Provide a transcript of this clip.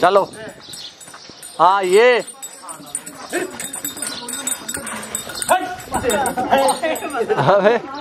चलो। हाँ ये। अरे